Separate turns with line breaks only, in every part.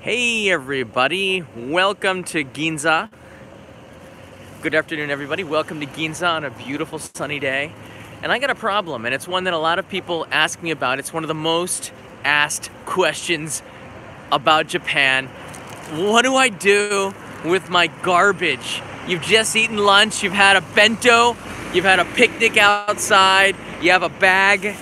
Hey everybody, welcome to Ginza. Good afternoon everybody, welcome to Ginza on a beautiful sunny day. And I got a problem, and it's one that a lot of people ask me about. It's one of the most asked questions about Japan. What do I do with my garbage? You've just eaten lunch, you've had a bento, you've had a picnic outside, you have a bag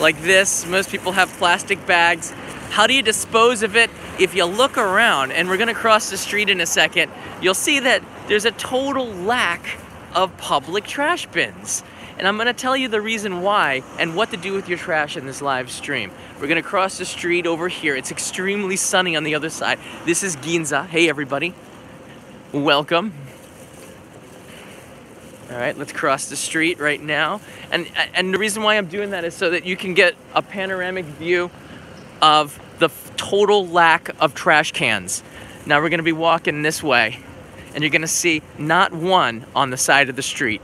like this. Most people have plastic bags. How do you dispose of it? If you look around, and we're gonna cross the street in a second, you'll see that there's a total lack of public trash bins. And I'm gonna tell you the reason why and what to do with your trash in this live stream. We're gonna cross the street over here. It's extremely sunny on the other side. This is Ginza. Hey everybody. Welcome. All right, let's cross the street right now. And, and the reason why I'm doing that is so that you can get a panoramic view of the total lack of trash cans. Now we're gonna be walking this way and you're gonna see not one on the side of the street.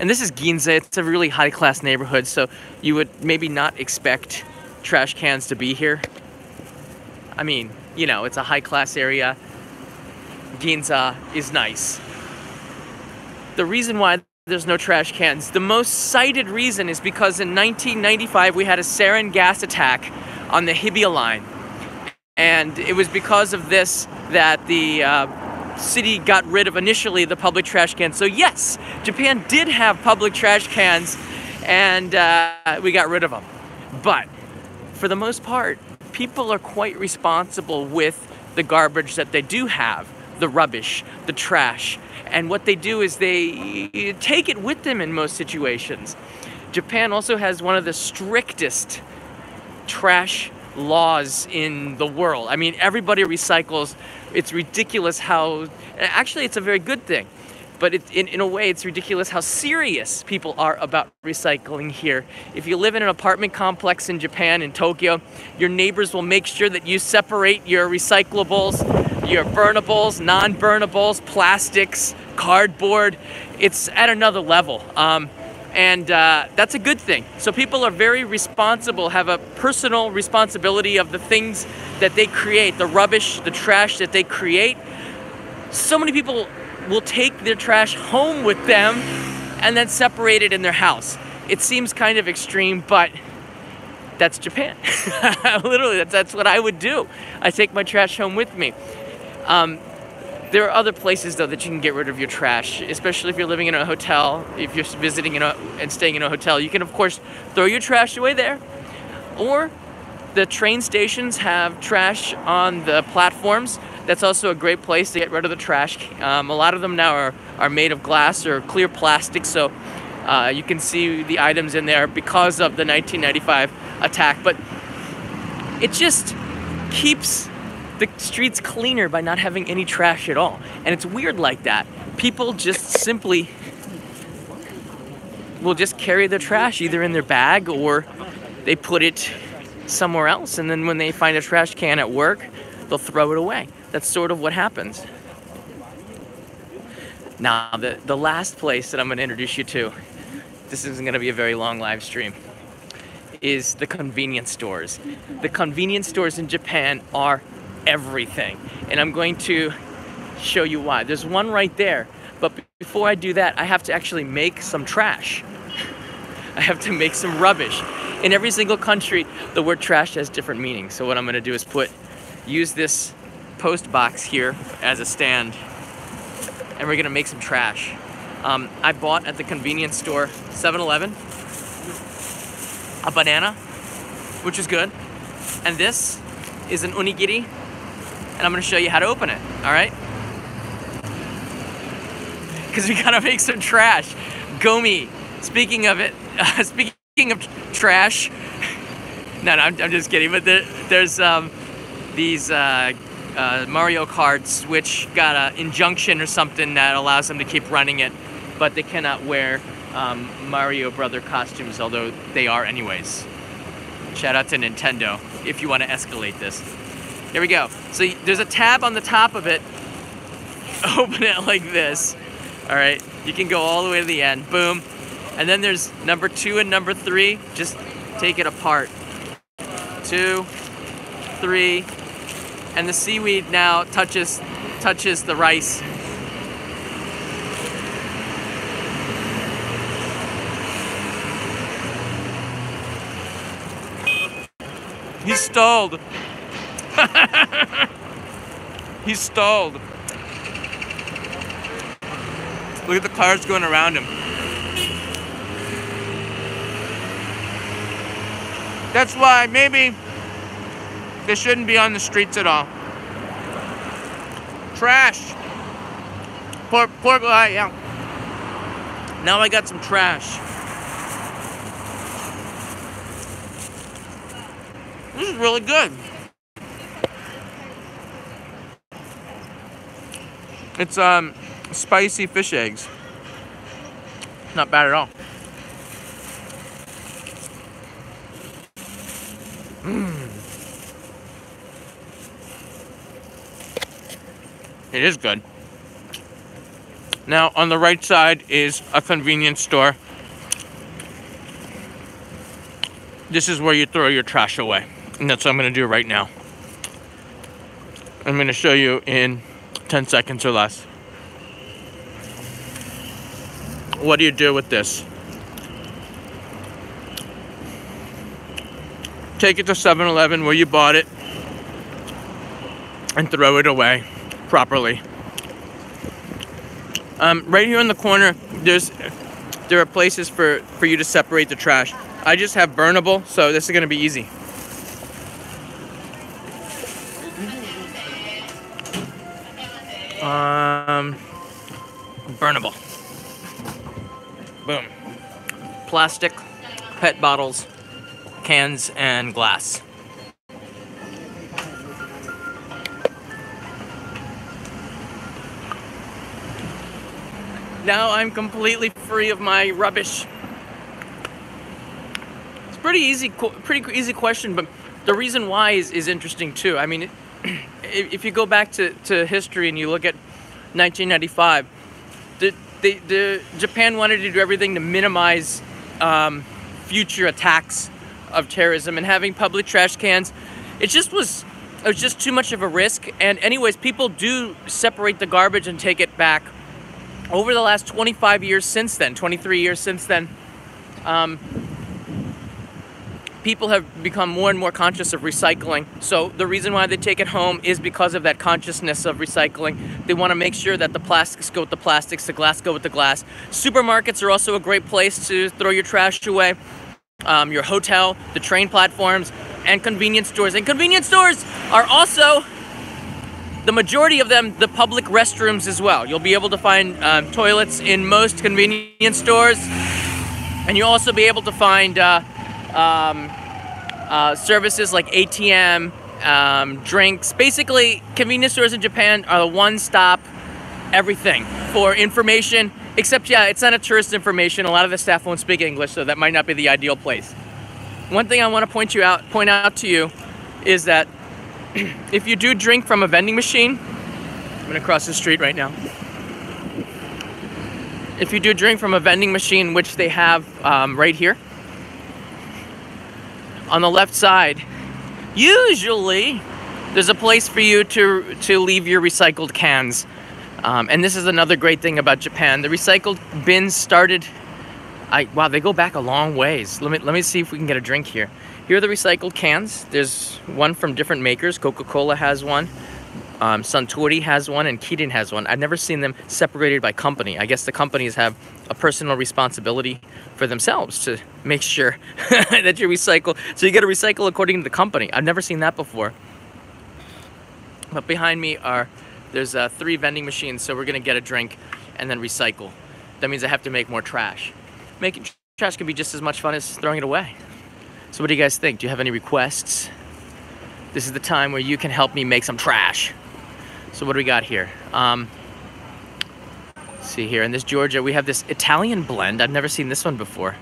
And this is Ginza, it's a really high class neighborhood, so you would maybe not expect trash cans to be here. I mean, you know, it's a high class area. Ginza is nice. The reason why there's no trash cans, the most cited reason is because in 1995 we had a sarin gas attack on the Hibiya line. And it was because of this that the uh, city got rid of initially the public trash cans. So yes, Japan did have public trash cans and uh, we got rid of them. But for the most part, people are quite responsible with the garbage that they do have, the rubbish, the trash, and what they do is they take it with them in most situations. Japan also has one of the strictest trash laws in the world. I mean, everybody recycles. It's ridiculous how, actually, it's a very good thing. But it, in, in a way, it's ridiculous how serious people are about recycling here. If you live in an apartment complex in Japan, in Tokyo, your neighbors will make sure that you separate your recyclables, your burnables, non burnables, plastics, cardboard. It's at another level. Um, and uh, that's a good thing. So people are very responsible, have a personal responsibility of the things that they create, the rubbish, the trash that they create. So many people will take their trash home with them and then separate it in their house. It seems kind of extreme, but that's Japan. Literally, that's, that's what I would do. I take my trash home with me. Um, there are other places though that you can get rid of your trash, especially if you're living in a hotel, if you're visiting a, and staying in a hotel. You can of course throw your trash away there, or the train stations have trash on the platforms. That's also a great place to get rid of the trash. Um, a lot of them now are, are made of glass or clear plastic, so uh, you can see the items in there because of the 1995 attack. But it just keeps the streets cleaner by not having any trash at all. And it's weird like that. People just simply will just carry their trash either in their bag or they put it somewhere else. And then when they find a trash can at work, they'll throw it away. That's sort of what happens. Now, the, the last place that I'm going to introduce you to, this isn't going to be a very long live stream, is the convenience stores. The convenience stores in Japan are everything. And I'm going to show you why. There's one right there, but before I do that, I have to actually make some trash. I have to make some rubbish. In every single country, the word trash has different meanings. So what I'm gonna do is put, use this post box here as a stand, and we're gonna make some trash. Um, I bought at the convenience store 7-Eleven a banana, which is good. And this is an onigiri and I'm gonna show you how to open it, all right? Because we gotta make some trash. Gomi, speaking of it, uh, speaking of trash, no, no, I'm, I'm, just kidding, but there, there's um, these uh, uh, Mario Karts which got an injunction or something that allows them to keep running it, but they cannot wear um, Mario Brother costumes, although they are anyways. Shout out to Nintendo if you want to escalate this. Here we go. So there's a tab on the top of it. Open it like this. All right. You can go all the way to the end. Boom. And then there's number two and number three. Just take it apart. Two, three, and the seaweed now touches touches the rice. He's stalled. He's stalled. Look at the cars going around him. That's why maybe they shouldn't be on the streets at all. Trash. Poor, poor guy, yeah. Now I got some trash. This is really good. It's um spicy fish eggs. Not bad at all. Mmm. It is good. Now, on the right side is a convenience store. This is where you throw your trash away. And that's what I'm going to do right now. I'm going to show you in 10 seconds or less. What do you do with this? Take it to 7 Eleven where you bought it and throw it away properly. Um, right here in the corner, there's there are places for, for you to separate the trash. I just have burnable, so this is gonna be easy. Um, burnable. Boom. Plastic, pet bottles, cans, and glass. Now I'm completely free of my rubbish. It's pretty easy, pretty easy question, but the reason why is, is interesting too. I mean, if you go back to, to history and you look at 1995, the, the, the Japan wanted to do everything to minimize um, future attacks of terrorism and having public trash cans. It just was it was just too much of a risk. And anyways, people do separate the garbage and take it back over the last 25 years since then, 23 years since then, um, people have become more and more conscious of recycling. So the reason why they take it home is because of that consciousness of recycling. They want to make sure that the plastics go with the plastics, the glass go with the glass. Supermarkets are also a great place to throw your trash away. Um, your hotel, the train platforms, and convenience stores. And convenience stores are also the majority of them the public restrooms as well. You'll be able to find um, toilets in most convenience stores, and you'll also be able to find uh, um, uh, services like ATM, um, drinks. Basically, convenience stores in Japan are the one-stop everything for information. Except, yeah, it's not a tourist information. A lot of the staff won't speak English, so that might not be the ideal place. One thing I want to point you out, point out to you, is that if you do drink from a vending machine, I'm gonna cross the street right now. If you do drink from a vending machine, which they have um, right here, on the left side, usually there's a place for you to, to leave your recycled cans. Um, and this is another great thing about Japan. The recycled bins started, I, wow, they go back a long ways. Let me, let me see if we can get a drink here. Here are the recycled cans. There's one from different makers. Coca-Cola has one. Um, Suntory has one and Kirin has one. I've never seen them separated by company. I guess the companies have a personal responsibility for themselves to make sure that you recycle. So you got to recycle according to the company. I've never seen that before. But behind me are, there's uh, three vending machines. So we're going to get a drink and then recycle. That means I have to make more trash. Making trash can be just as much fun as throwing it away. So what do you guys think? Do you have any requests? This is the time where you can help me make some trash. So what do we got here? Um, see here, in this Georgia, we have this Italian blend. I've never seen this one before.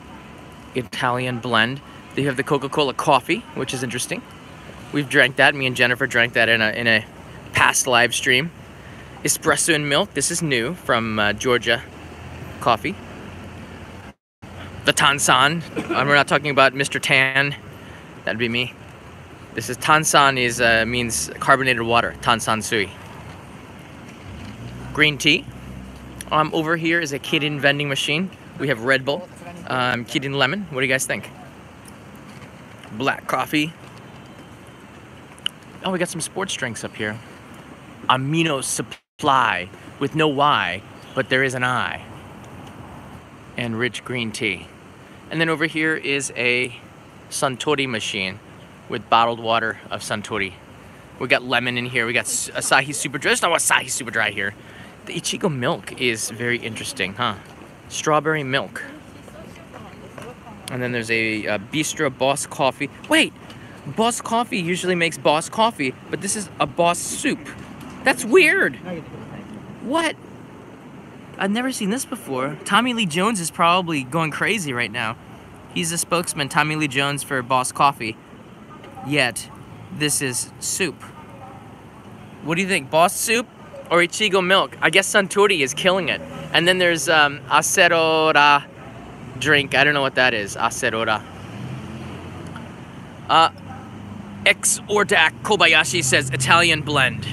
Italian blend. They have the Coca-Cola coffee, which is interesting. We've drank that. Me and Jennifer drank that in a, in a past live stream. Espresso and milk. This is new from uh, Georgia Coffee the Tansan. Um, we're not talking about Mr. Tan. That'd be me. This is tansan is uh, means carbonated water. Tansan sui. Green tea. Um, over here is a Kirin vending machine. We have Red Bull, um, Kirin lemon. What do you guys think? Black coffee. Oh, we got some sports drinks up here. Amino supply with no Y, but there is an I. And rich green tea. And then over here is a Suntory machine with bottled water of Suntory. We got lemon in here. We got Asahi Super Dry. There's no Asahi Super Dry here. The Ichigo milk is very interesting, huh? Strawberry milk. And then there's a, a Bistro Boss Coffee. Wait, Boss Coffee usually makes Boss Coffee, but this is a Boss Soup. That's weird. What? I've never seen this before. Tommy Lee Jones is probably going crazy right now. He's a spokesman, Tommy Lee Jones, for Boss Coffee. Yet, this is soup. What do you think, Boss Soup or Ichigo Milk? I guess Suntory is killing it. And then there's um, Acerola drink. I don't know what that is. Acerola. Uh, X Ordak Kobayashi says Italian blend.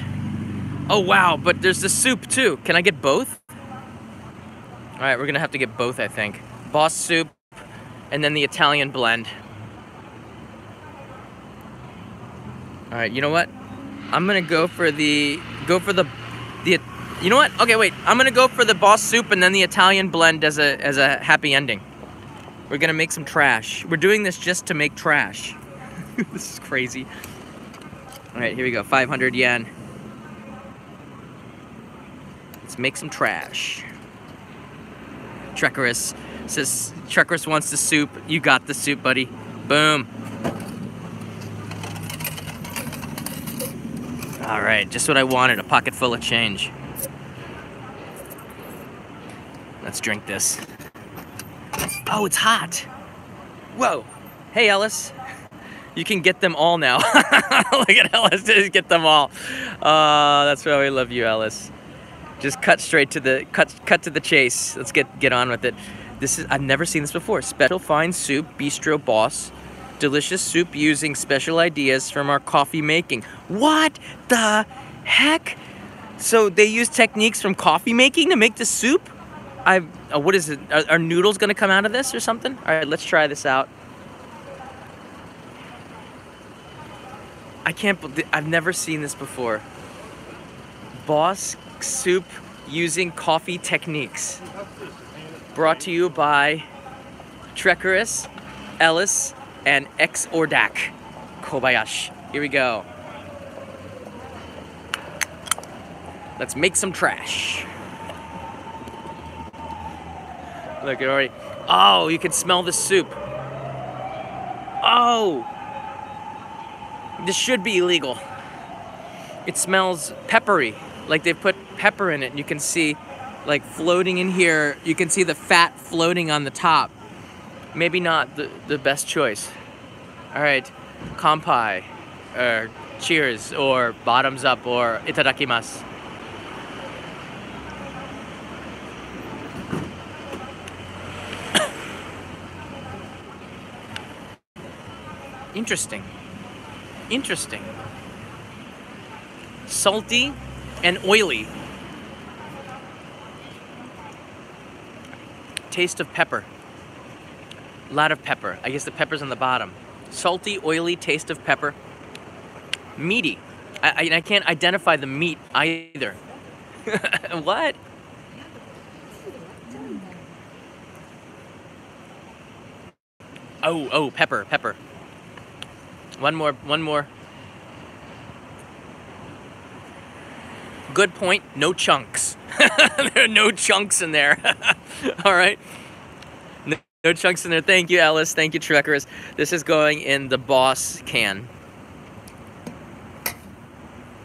Oh wow, but there's the soup too. Can I get both? All right, we're gonna have to get both, I think. Boss soup, and then the Italian blend. All right, you know what? I'm gonna go for the go for the the. You know what? Okay, wait. I'm gonna go for the boss soup and then the Italian blend as a as a happy ending. We're gonna make some trash. We're doing this just to make trash. this is crazy. All right, here we go. 500 yen. Let's make some trash. Treacherous says Treacherous wants the soup. You got the soup, buddy. Boom. All right, just what I wanted, a pocket full of change. Let's drink this. Oh, it's hot. Whoa. Hey, Ellis. You can get them all now. Look at Ellis, just get them all. Uh, that's why we love you, Ellis. Just cut straight to the cut cut to the chase. Let's get get on with it. This is I've never seen this before. Special fine soup, Bistro Boss. Delicious soup using special ideas from our coffee making. What the heck? So they use techniques from coffee making to make the soup? I uh, what is it? Are, are noodles gonna come out of this or something? All right, let's try this out. I can't believe I've never seen this before. Boss soup using coffee techniques. Brought to you by Treacherous, Ellis, and X Ordak Kobayashi. Here we go. Let's make some trash. Look, it already. Oh, you can smell the soup. Oh! This should be illegal. It smells peppery, like they put pepper in it. You can see, like floating in here, you can see the fat floating on the top. Maybe not the, the best choice. All right, kampai, or cheers, or bottoms up, or itadakimasu. Interesting. Interesting. Salty and oily. Taste of pepper. A lot of pepper. I guess the pepper's on the bottom. Salty, oily taste of pepper. Meaty. I, I, I can't identify the meat either. what? Oh, oh, pepper, pepper. One more, one more. Good point, no chunks. there are no chunks in there. All right. No, chunks in there. Thank you, Ellis. Thank you, Treacherous. This is going in the Boss can.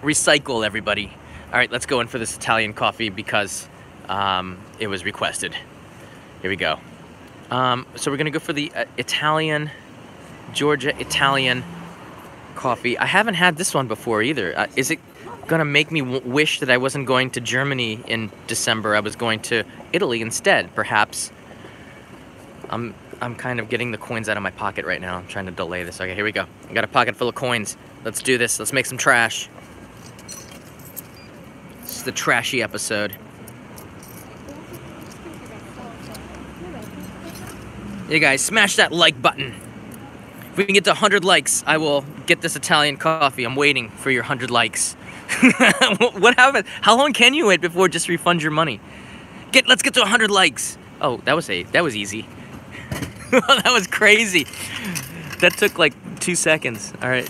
Recycle, everybody. All right, let's go in for this Italian coffee because um, it was requested. Here we go. Um, so we're gonna go for the uh, Italian, Georgia Italian coffee. I haven't had this one before either. Uh, is it gonna make me wish that I wasn't going to Germany in December? I was going to Italy instead, perhaps. I'm I'm kind of getting the coins out of my pocket right now. I'm trying to delay this. Okay, here we go. I got a pocket full of coins. Let's do this. Let's make some trash. This is the trashy episode. Hey guys, smash that like button. If we can get to 100 likes, I will get this Italian coffee. I'm waiting for your 100 likes. what happened? How long can you wait before just refund your money? Get, let's get to 100 likes. Oh, that was a, that was easy. that was crazy. That took like two seconds. All right.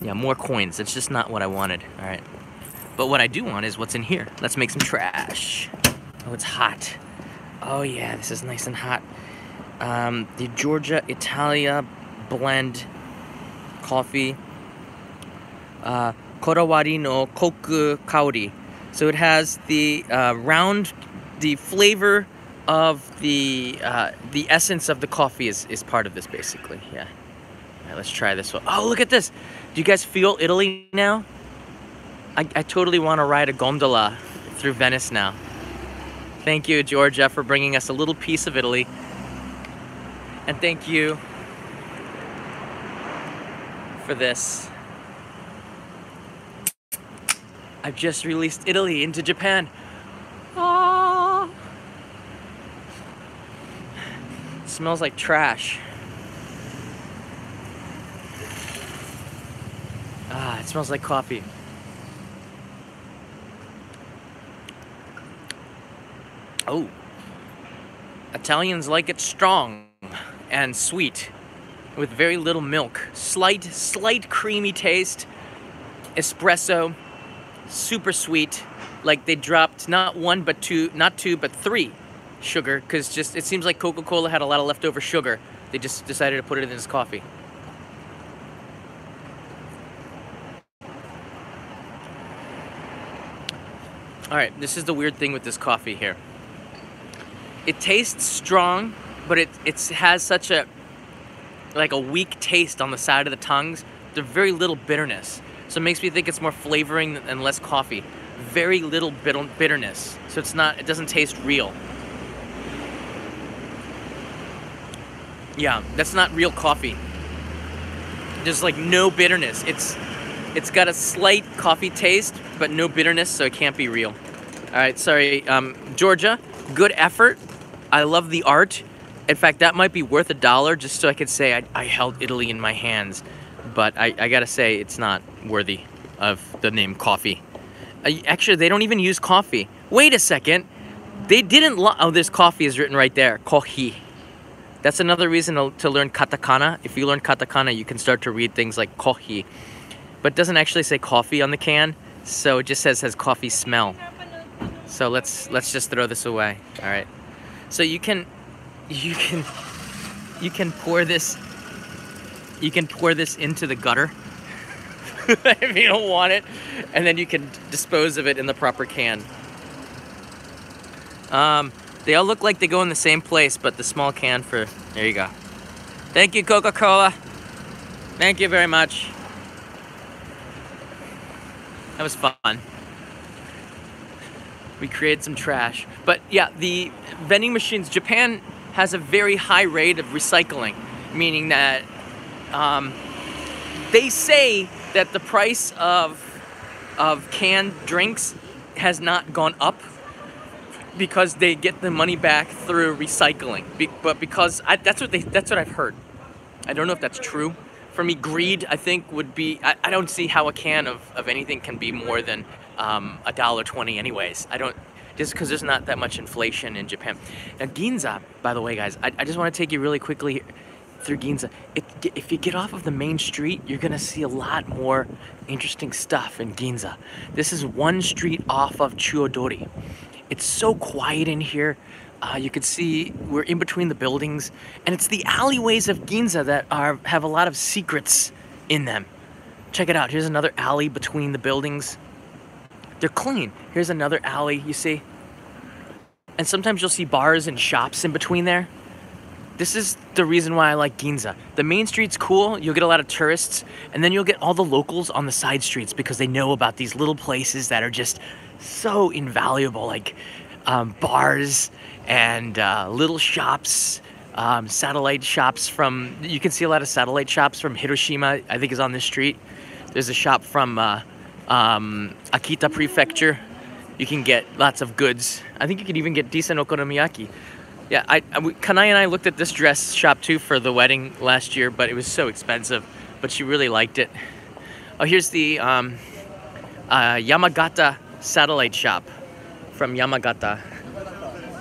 Yeah, more coins. That's just not what I wanted. All right. But what I do want is what's in here. Let's make some trash. Oh, it's hot. Oh yeah, this is nice and hot. Um, the Georgia Italia blend coffee. Uh, Kodawari no Koku Kaori. So it has the uh, round, the flavor of the uh, the essence of the coffee is, is part of this basically. Yeah. All right, let's try this one. Oh, look at this. Do you guys feel Italy now? I, I totally want to ride a gondola through Venice now. Thank you, Georgia, for bringing us a little piece of Italy. And thank you for this. I've just released Italy into Japan. Smells like trash. Ah, it smells like coffee. Oh. Italians like it strong and sweet with very little milk. Slight, slight creamy taste. Espresso super sweet. Like they dropped not one but two, not two but three sugar because just it seems like Coca-Cola had a lot of leftover sugar. They just decided to put it in this coffee. All right, this is the weird thing with this coffee here. It tastes strong, but it it has such a like a weak taste on the side of the tongues. There's very little bitterness. So it makes me think it's more flavoring and less coffee. Very little bitterness. So it's not, it doesn't taste real. Yeah, that's not real coffee. There's like no bitterness. It's it's got a slight coffee taste, but no bitterness, so it can't be real. All right, sorry, um, Georgia. Good effort. I love the art. In fact, that might be worth a dollar just so I could say I, I held Italy in my hands but I, I gotta say it's not worthy of the name coffee. Actually, they don't even use coffee. Wait a second. They didn't. oh, this coffee is written right there. Kohi. That's another reason to, learn katakana. If you learn katakana, you can start to read things like kohi. But it doesn't actually say coffee on the can, so it just says has coffee smell. So let's let's just throw this away. All right. So you can you can you can pour this you can pour this into the gutter if you don't want it, and then you can dispose of it in the proper can. Um, they all look like they go in the same place, but the small can for, there you go. Thank you, Coca-Cola. Thank you very much. That was fun. We created some trash. But yeah, the vending machines, Japan has a very high rate of recycling, meaning that um, they say that the price of of canned drinks has not gone up because they get the money back through recycling. Be, but because I, that's what they that's what I've heard. I don't know if that's true. For me, greed I think would be. I, I don't see how a can of, of anything can be more than um, a dollar twenty. Anyways, I don't just because there's not that much inflation in Japan. Now Ginza, by the way, guys, I, I just want to take you really quickly through Ginza. It, if you get off of the main street, you're gonna see a lot more interesting stuff in Ginza. This is one street off of Chuodori. It's so quiet in here. Uh, you can see we're in between the buildings, and it's the alleyways of Ginza that are have a lot of secrets in them. Check it out. Here's another alley between the buildings. They're clean. Here's another alley, you see? And sometimes you'll see bars and shops in between there. This is the reason why I like Ginza. The main street's cool, you'll get a lot of tourists, and then you'll get all the locals on the side streets because they know about these little places that are just so invaluable, like um, bars and uh, little shops, um, satellite shops from. You can see a lot of satellite shops from Hiroshima. I think is on this street. There's a shop from uh, um, Akita Prefecture. You can get lots of goods. I think you can even get decent okonomiyaki. Yeah, I, I Kanai and I looked at this dress shop too for the wedding last year, but it was so expensive. But she really liked it. Oh, here's the um, uh, Yamagata satellite shop from Yamagata.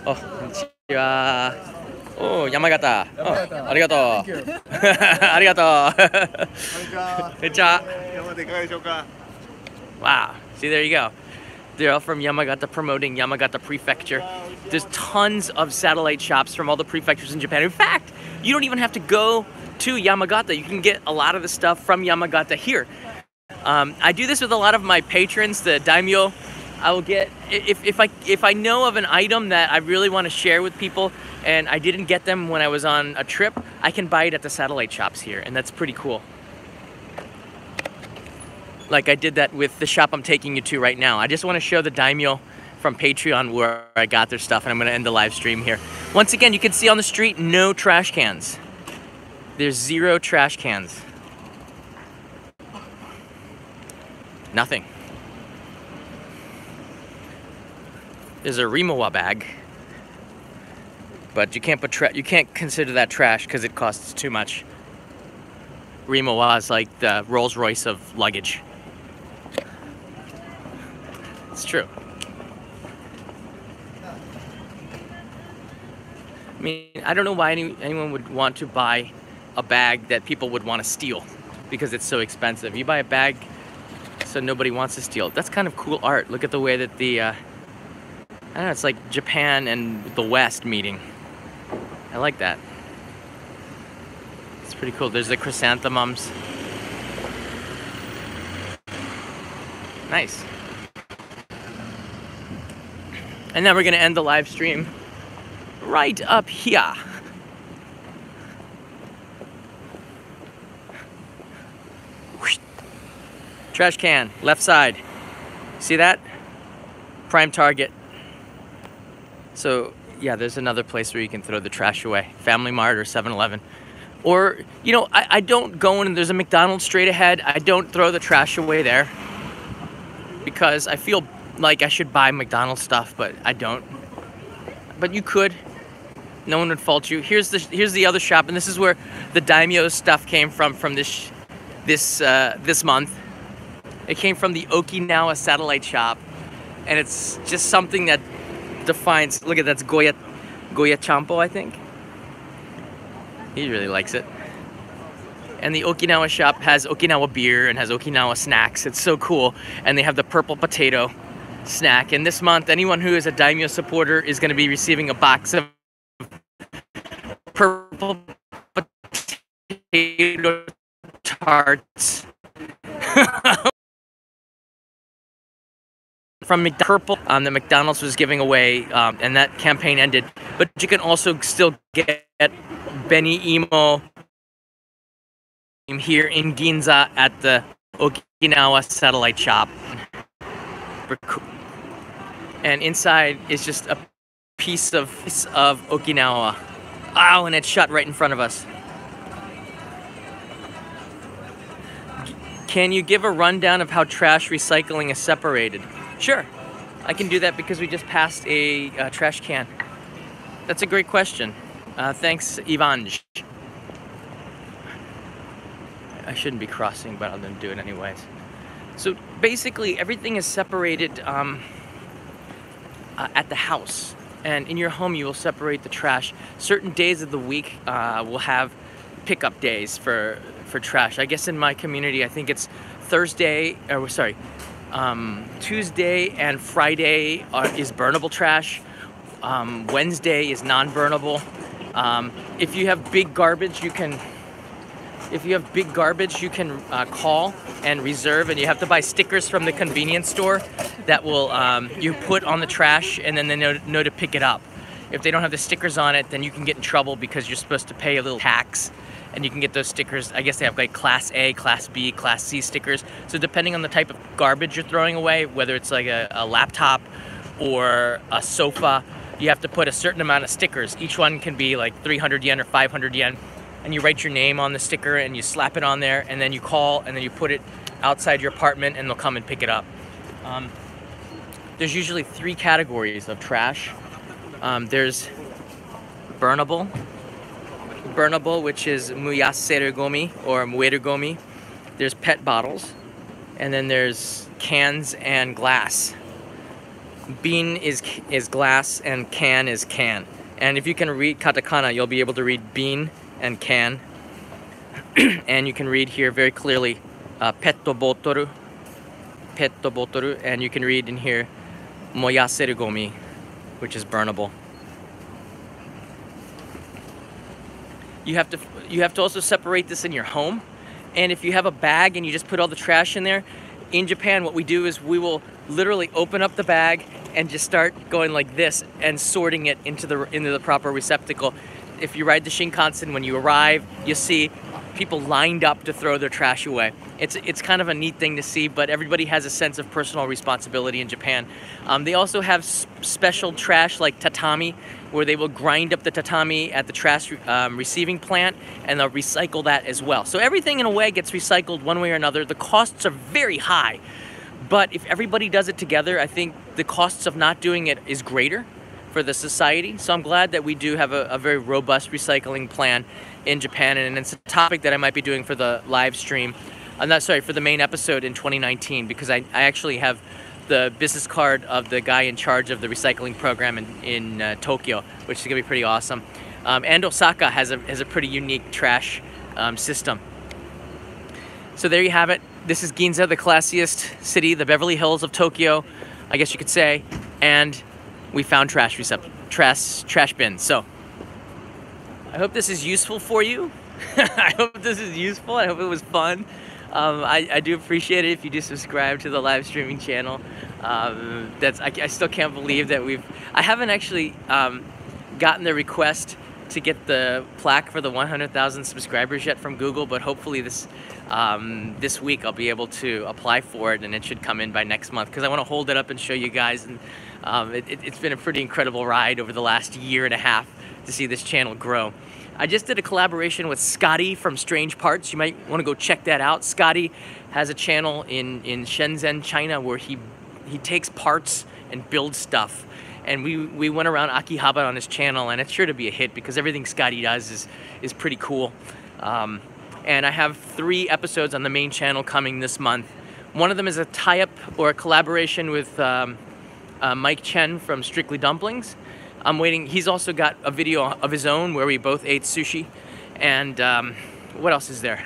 Oh, konnichiwa. Oh, Yamagata. Oh, arigato. arigato. Konnichiwa. wow. See, there you go. They're all from Yamagata promoting Yamagata Prefecture. There's tons of satellite shops from all the prefectures in Japan. In fact, you don't even have to go to Yamagata. You can get a lot of the stuff from Yamagata here. Um, I do this with a lot of my patrons, the daimyo. I will get if, if I if I know of an item that I really want to share with people and I didn't get them when I was on a trip, I can buy it at the satellite shops here, and that's pretty cool. Like I did that with the shop I'm taking you to right now. I just want to show the daimyo from Patreon where I got their stuff, and I'm to end the live stream here. Once again, you can see on the street no trash cans. There's zero trash cans. Nothing. There's a Rimowa bag, but you can't put you can't consider that trash because it costs too much. Rimowa is like the Rolls Royce of luggage. It's true. I mean, I don't know why any, anyone would want to buy a bag that people would want to steal because it's so expensive. You buy a bag so nobody wants to steal. That's kind of cool art. Look at the way that the, uh, I don't know, it's like Japan and the West meeting. I like that. It's pretty cool. There's the chrysanthemums. Nice. And now we're gonna end the live stream right up here. Trash can, left side. See that? Prime target. So, yeah, there's another place where you can throw the trash away Family Mart or 7 Eleven. Or, you know, I, I don't go in, there's a McDonald's straight ahead. I don't throw the trash away there because I feel like I should buy McDonald's stuff, but I don't. But you could. No one would fault you. Here's the here's the other shop, and this is where the daimyo stuff came from from this this uh, this month. It came from the Okinawa satellite shop, and it's just something that defines. Look at that's Goya Goya Champo, I think. He really likes it. And the Okinawa shop has Okinawa beer and has Okinawa snacks. It's so cool. And they have the purple potato snack. And this month, anyone who is a Daimyo supporter is going to be receiving a box of purple potato tarts. From McDonald's, purple um, that McDonald's was giving away, um, and that campaign ended. But you can also still get Beni Imo here in Ginza at the Okinawa satellite shop. And inside is just a piece of of Okinawa. Oh, and it's shut right in front of us. Can you give a rundown of how trash recycling is separated? Sure, I can do that because we just passed a uh, trash can. That's a great question. Uh, thanks, Ivanj. I shouldn't be crossing, but I'm gonna do it anyways. So basically, everything is separated um, uh, at the house, and in your home, you will separate the trash. Certain days of the week uh, will have pickup days for for trash. I guess in my community, I think it's Thursday, or sorry, um, Tuesday and Friday are, is burnable trash. Um, Wednesday is non-burnable. Um, if you have big garbage, you can if you have big garbage, you can uh, call and reserve, and you have to buy stickers from the convenience store that will um, you put on the trash, and then they know, know to pick it up. If they don't have the stickers on it, then you can get in trouble because you're supposed to pay a little tax, and you can get those stickers. I guess they have like Class A, Class B, Class C stickers. So depending on the type of garbage you're throwing away, whether it's like a, a laptop or a sofa, you have to put a certain amount of stickers. Each one can be like 300 yen or 500 yen. And you write your name on the sticker and you slap it on there and then you call and then you put it outside your apartment and they'll come and pick it up. Um, there's usually three categories of trash. Um, there's burnable, burnable, which is moyaseru gomi or moeru gomi. There's pet bottles, and then there's cans and glass. Bean is is glass and can is can. And if you can read katakana, you'll be able to read bean and can. and you can read here very clearly uh, petto botoru, petto botoru, and you can read in here moyaseru gomi, which is burnable. You have to you have to also separate this in your home. And if you have a bag and you just put all the trash in there, in Japan what we do is we will literally open up the bag and just start going like this and sorting it into the into the proper receptacle. If you ride the Shinkansen when you arrive, you see people lined up to throw their trash away. It's it's kind of a neat thing to see, but everybody has a sense of personal responsibility in Japan. Um, they also have special trash like tatami, where they will grind up the tatami at the trash um, receiving plant and they'll recycle that as well. So everything in a way gets recycled one way or another. The costs are very high, but if everybody does it together, I think the costs of not doing it is greater for the society. So I'm glad that we do have a, a very robust recycling plan in Japan, and it's a topic that I might be doing for the live stream. I'm not sorry for the main episode in 2019 because I, I actually have the business card of the guy in charge of the recycling program in, in uh, Tokyo, which is gonna be pretty awesome. Um, and Osaka has a, has a pretty unique trash um, system. So there you have it. This is Ginza, the classiest city, the Beverly Hills of Tokyo, I guess you could say. And we found trash recept trash trash bins. So I hope this is useful for you. I hope this is useful. I hope it was fun. Um, I, I, do appreciate it if you do subscribe to the live streaming channel. Um, that's I, I, still can't believe that we've. I haven't actually um, gotten the request to get the plaque for the 100,000 subscribers yet from Google, but hopefully this um, this week I'll be able to apply for it, and it should come in by next month because I want to hold it up and show you guys. And um, it, it's been a pretty incredible ride over the last year and a half to see this channel grow. I just did a collaboration with Scotty from Strange Parts. You might want to go check that out. Scotty has a channel in, in Shenzhen, China, where he, he takes parts and builds stuff. And we, we went around Akihabara on his channel, and it's sure to be a hit because everything Scotty does is, is pretty cool. Um, and I have three episodes on the main channel coming this month. One of them is a tie-up or a collaboration with um, uh, Mike Chen from Strictly Dumplings. I'm waiting. He's also got a video of his own where we both ate sushi. And um, what else is there?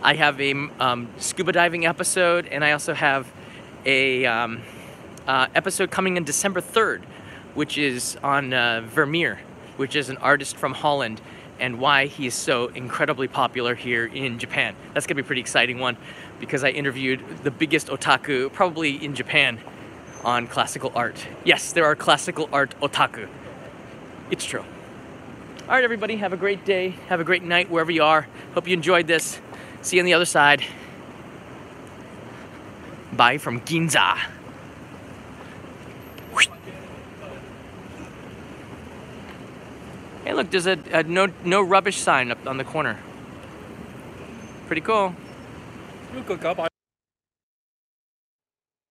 I have a um, scuba diving episode, and I also have a um, uh, episode coming in December 3rd, which is on uh, Vermeer, which is an artist from Holland, and why he is so incredibly popular here in Japan. That's gonna be a pretty exciting one because I interviewed the biggest otaku probably in Japan on classical art. Yes, there are classical art otaku. It's true. All right, everybody, have a great day. Have a great night wherever you are. Hope you enjoyed this. See you on the other side. Bye from Ginza. Hey, look, there's a, a, no no rubbish sign up on the corner. Pretty cool.